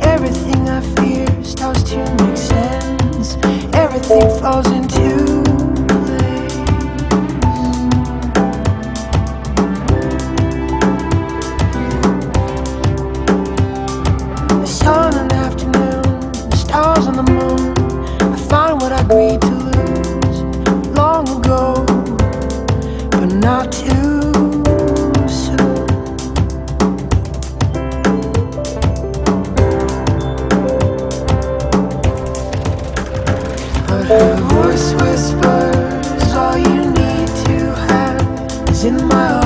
Everything I fear starts to make sense. Everything falls into in my heart.